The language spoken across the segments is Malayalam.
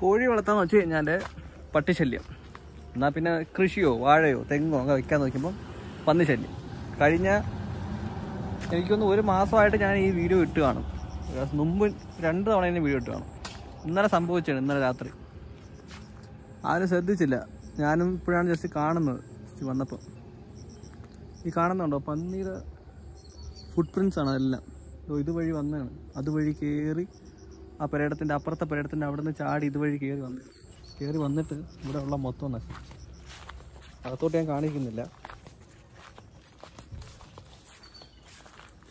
കോഴി വളർത്താന്ന് വെച്ച് കഴിഞ്ഞാൽ പട്ടിശല്യം. എന്നാൽ പിന്നെ കൃഷിയോ വാഴയോ തെങ്ങോ ഒക്കെ വെക്കാൻ നോക്കുമ്പോൾ പന്നിശല്യം. കഴിഞ്ഞ എനിക്കൊന്ന് ഒരു മാസമായിട്ട് ഞാൻ ഈ വീഡിയോ ഇട്ട് കാണും. മുമ്പ് രണ്ട് തവണ തന്നെ വീഡിയോ ഇട്ട് കാണും. ഇന്നലെ സംഭവിച്ചാണ് ഇന്നലെ രാത്രി. ആരും ശ്രദ്ധിച്ചില്ല. ഞാനും ഇപ്പോഴാണ് ജസ്റ്റ് കാണുന്നത്. വന്നപ്പോൾ ഈ കാണുന്നുണ്ടോ? പന്നിയുടെ ഫുട് പ്രിൻസ് ആണ് അതെല്ലാം. ഇതുവഴി വന്നതാണ്. അതുവഴി കയറി ആ പുരയിടത്തിന്റെ അപ്പുറത്തെ പുരയിടത്തിന്റെ അവിടെ നിന്ന് ചാടി ഇതുവഴി കയറി വന്നു. കയറി വന്നിട്ട് ഇവിടെ ഉള്ള മൊത്തം നശിച്ചു. അകത്തോട്ട് ഞാൻ കാണിക്കുന്നില്ല.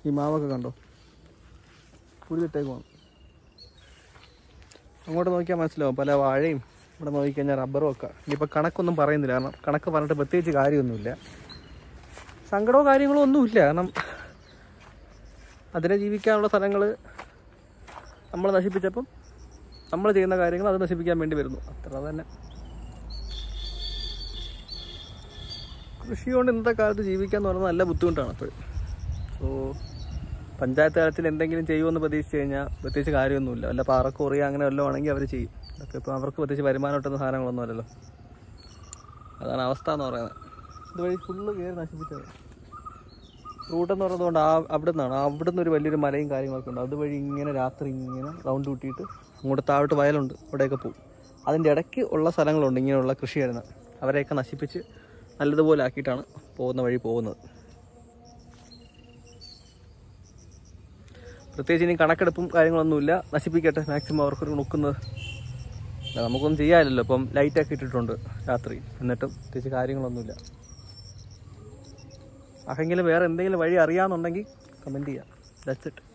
ഈ മാവൊക്കെ കണ്ടോ? പുഴുതിട്ടേക്കുവാണ് അങ്ങോട്ട് നോക്കിയാൽ മനസ്സിലാവും. പല വാഴയും ഇവിടെ നോക്കിക്കഴിഞ്ഞാൽ റബ്ബറും ഒക്കെ. ഇനിയിപ്പോൾ കണക്കൊന്നും പറയുന്നില്ല. കാരണം കണക്ക് പറഞ്ഞിട്ട് പ്രത്യേകിച്ച് കാര്യമൊന്നുമില്ല. സങ്കടമോ കാര്യങ്ങളോ ഒന്നുമില്ല. കാരണം അതിനെ ജീവിക്കാനുള്ള സ്ഥലങ്ങൾ നമ്മൾ നശിപ്പിച്ചപ്പം നമ്മൾ ചെയ്യുന്ന കാര്യങ്ങൾ അത് നശിപ്പിക്കാൻ വേണ്ടി വരുന്നു. അത്ര തന്നെ. കൃഷി കൊണ്ട് ഇന്നത്തെ കാലത്ത് ജീവിക്കുക എന്ന് പറയുന്നത് നല്ല ബുദ്ധിമുട്ടാണ് അപ്പോഴും. സോ പഞ്ചായത്ത് തലത്തിൽ എന്തെങ്കിലും ചെയ്യുമെന്ന് പ്രതീക്ഷിച്ച് കഴിഞ്ഞാൽ പ്രത്യേകിച്ച് കാര്യമൊന്നുമില്ല. വല്ല പാറക്കുറിയ അങ്ങനെ വല്ലതും ആണെങ്കിൽ അവർ ചെയ്യും. അതൊക്കെ ഇപ്പോൾ അവർക്ക് പ്രത്യേകിച്ച് വരുമാനം കിട്ടുന്ന സാധനങ്ങളൊന്നും അതാണ് അവസ്ഥ എന്ന് പറയുന്നത്. ഇതുവഴി ഫുള്ള് കയറി നശിപ്പിച്ചത്. റൂട്ടെന്ന് പറഞ്ഞതുകൊണ്ട് ആ അവിടെ നിന്നാണ് അവിടെ നിന്ന് ഒരു വലിയൊരു മലയും കാര്യങ്ങളൊക്കെ ഉണ്ട്. അതുവഴി ഇങ്ങനെ രാത്രി ഇങ്ങനെ റൗണ്ട് കൂട്ടിയിട്ട് അങ്ങോട്ട് താഴോട്ട് വയലുണ്ട്. അവിടെയൊക്കെ പോകും. അതിന്റെ ഇടയ്ക്ക് ഉള്ള സ്ഥലങ്ങളുണ്ട്. ഇങ്ങനെയുള്ള കൃഷി വരുന്ന അവരെയൊക്കെ നശിപ്പിച്ച് നല്ലതുപോലെ ആക്കിയിട്ടാണ് പോകുന്ന വഴി പോകുന്നത്. പ്രത്യേകിച്ച് ഇനി കണക്കെടുപ്പും കാര്യങ്ങളൊന്നുമില്ല നശിപ്പിക്കട്ടെ. മാക്സിമം അവർക്കൊരു നോക്കുന്നത്. നമുക്കൊന്നും ചെയ്യാനില്ലല്ലോ. ഇപ്പം ലൈറ്റൊക്കെ ഇട്ടിട്ടുണ്ട് രാത്രി. എന്നിട്ടും പ്രത്യേകിച്ച് കാര്യങ്ങളൊന്നുമില്ല ആർക്കെങ്കിലും വേറെ എന്തെങ്കിലും വഴി അറിയാമെന്നുണ്ടെങ്കിൽ കമന്റ് ചെയ്യാം. That's it